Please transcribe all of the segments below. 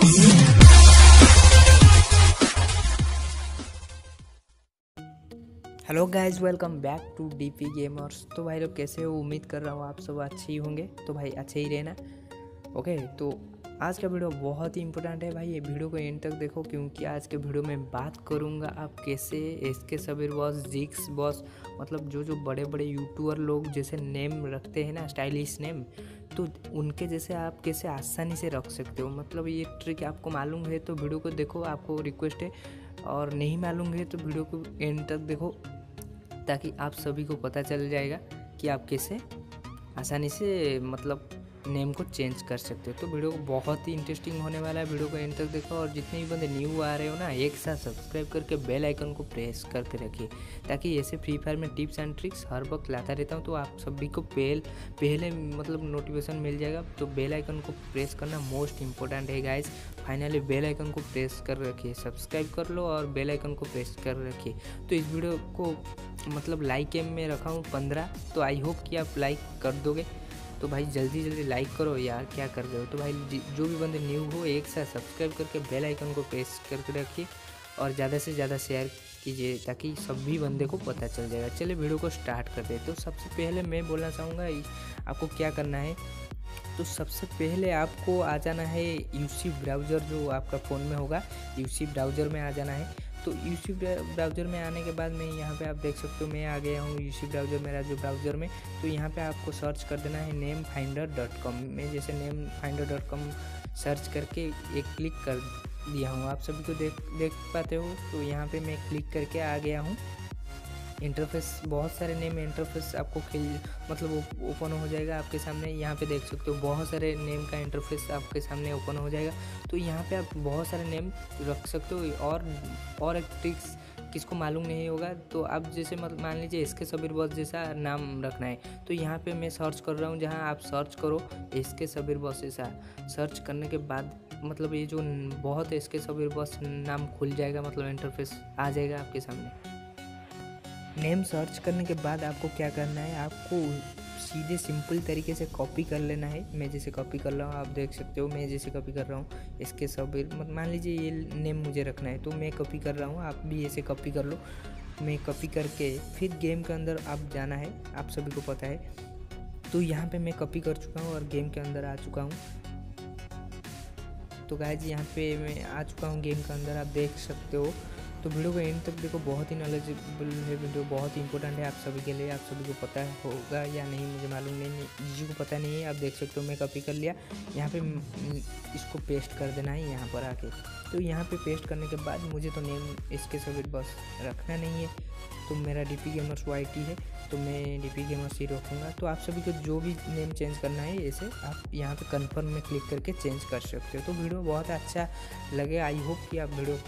Hello guys welcome back to DP gamers तो भाई लोग कैसे हो? उम्मीद कर रहा हूँ आप सब अच्छे ही होंगे। तो भाई, अच्छे ही रहना। ओके तो आज का वीडियो बहुत ही इंपॉर्टेंट है भाई। ये वीडियो को एंड तक देखो, क्योंकि आज के वीडियो में बात करूँगा आप कैसे एस के सबीर बॉस जिक्स बॉस मतलब जो जो बड़े बड़े यूट्यूबर लोग जैसे नेम रखते हैं ना स्टाइलिश नेम तो उनके जैसे आप कैसे आसानी से रख सकते हो? मतलब ये ट्रिक आपको मालूम है तो वीडियो को देखो, आपको रिक्वेस्ट है, और नहीं मालूम है तो वीडियो को एंड तक देखो, ताकि आप सभी को पता चल जाएगा कि आप कैसे आसानी से मतलब नेम को चेंज कर सकते हो। तो वीडियो को बहुत ही इंटरेस्टिंग होने वाला है। वीडियो को एंड तक देखो और जितने भी बंदे न्यू आ रहे हो ना, एक साथ सब्सक्राइब करके बेल आइकन को प्रेस करके रखिए। ताकि ऐसे फ्री फायर में टिप्स एंड ट्रिक्स हर वक्त लाता रहता हूँ तो आप सभी को पहल, पहले मतलब नोटिफिकेशन मिल जाएगा। तो बेल आइकन को प्रेस करना मोस्ट इंपॉर्टेंट है गाइज़ फाइनली बेल आइकन को प्रेस कर रखिए सब्सक्राइब कर लो और बेल आइकन को प्रेस कर रखिए। तो इस वीडियो को मतलब लाइक एम में रखा हूँ पंद्रह। तो आई होप कि आप लाइक कर दोगे। तो भाई जल्दी जल्दी लाइक करो यार, क्या कर रहे हो? तो भाई जो भी बंदे न्यू हो, एक साथ सब्सक्राइब करके बेल आइकन को प्रेस करके रखिए और ज़्यादा से ज़्यादा शेयर कीजिए ताकि सभी बंदे को पता चल जाएगा। चलिए वीडियो को स्टार्ट कर दे तो सबसे पहले मैं बोलना चाहूँगा आपको क्या करना है? तो सबसे पहले आपको आ जाना है यूसी ब्राउज़र जो आपका फ़ोन में होगा। यूसी ब्राउज़र में आ जाना है। तो यूसी ब्राउज़र में आने के बाद मैं यहाँ पे आप देख सकते हो, मैं आ गया हूँ यूसी ब्राउज़र मेरा जो ब्राउज़र में। तो यहाँ पे आपको सर्च कर देना है नेम फाइंडर डॉट कॉम मैं जैसे name finder dot com search करके एक क्लिक कर दिया हूँ। आप सभी को देख देख पाते हो तो यहाँ पे मैं क्लिक करके आ गया हूँ। इंटरफेस बहुत सारे नेम इंटरफेस आपको खेल मतलब ओपन हो जाएगा आपके सामने। यहाँ पे देख सकते हो, बहुत सारे नेम का इंटरफेस आपके सामने ओपन हो जाएगा। तो यहाँ पे आप बहुत सारे नेम रख सकते हो, और और एक ट्रिक्स किसको मालूम नहीं होगा। तो आप जैसे मतलब मान लीजिए इसके सबीर बॉस जैसा नाम रखना है। तो यहाँ पे मैं सर्च कर रहा हूँ, जहाँ आप सर्च करो इसके सबीर बॉस जैसा। सर्च करने के बाद मतलब ये जो बहुत इसके सबीर बॉस नाम खुल जाएगा मतलब इंटरफेस आ जाएगा आपके सामने। नेम सर्च करने के बाद आपको क्या करना है, आपको सीधे सिंपल तरीके से कॉपी कर लेना है। मैं जैसे कॉपी कर रहा हूँ, आप देख सकते हो, मैं जैसे कॉपी कर रहा हूँ, इसके सब मान लीजिए ये नेम मुझे रखना है तो मैं कॉपी कर रहा हूँ, आप भी ऐसे कॉपी कर लो। मैं कॉपी करके फिर गेम के अंदर आप जाना है, आप सभी को पता है। तो यहाँ पे मैं कॉपी कर चुका हूँ और गेम के अंदर आ चुका हूँ। तो गाय जी यहाँ पे मैं आ चुका हूँ गेम के अंदर, आप देख सकते हो। तो वीडियो को एंड तक देखो, बहुत ही नॉलेजेबल है वीडियो, बहुत ही इंपॉर्टेंट है आप सभी के लिए, आप सभी को पता होगा या नहीं, मुझे मालूम नहीं जिसी को पता नहीं है, आप देख सकते हो, मैं कॉपी कर लिया। यहाँ पे इसको पेस्ट कर देना है यहाँ पर आके। तो यहाँ पे पेस्ट करने के बाद मुझे तो नेम इसके सभी बस रखना नहीं है। तो मेरा D P gamers Y T है तो मैं डी पी गेमर्स ही रखूँगा। तो आप सभी को जो भी नेम चेंज करना है ऐसे आप यहाँ पे कंफर्म में क्लिक करके चेंज कर सकते हो। तो वीडियो बहुत अच्छा लगे आई होप कि आप वीडियो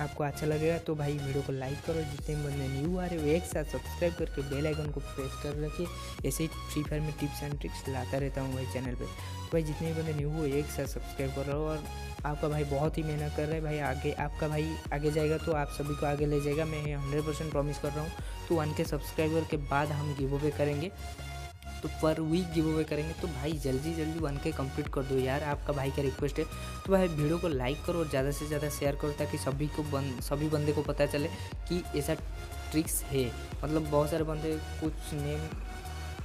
आपको अच्छा लगेगा तो भाई वीडियो को लाइक करो, जितने बंदे न्यू आ रहे हो, एक साथ सब्सक्राइब करके बेल आइकन को प्रेस कर रखिए। ऐसे ही फ्री फायर में टिप्स एंड ट्रिक्स लाता रहता हूँ भाई चैनल पे। तो भाई जितने बंदे न्यू हो, एक साथ सब्सक्राइब कर रहा हो और आपका भाई बहुत ही मेहनत कर रहा है भाई। आगे, आपका भाई आगे जाएगा तो आप सभी को आगे ले जाएगा। मैं हंड्रेड परसेंट प्रॉमिस कर रहा हूँ तो वन के सब्सक्राइबर के बाद हम गिव अवे करेंगे। तो पर वीक गिव अवे करेंगे। तो भाई, जल्दी जल्दी वन के कंप्लीट कर दो यार, आपका भाई का रिक्वेस्ट है। तो भाई वीडियो को लाइक करो और ज़्यादा से ज़्यादा शेयर करो ताकि सभी को बन, सभी बंदे को पता चले कि ऐसा ट्रिक्स है। मतलब बहुत सारे बंदे कुछ नेम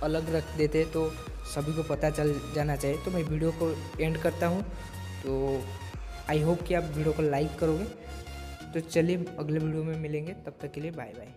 अलग रख देते तो सभी को पता चल जाना चाहिए। तो मैं वीडियो को एंड करता हूँ। तो आई होप कि आप वीडियो को लाइक करोगे। तो चलिए, अगले वीडियो में मिलेंगे। तब तक के लिए बाय बाय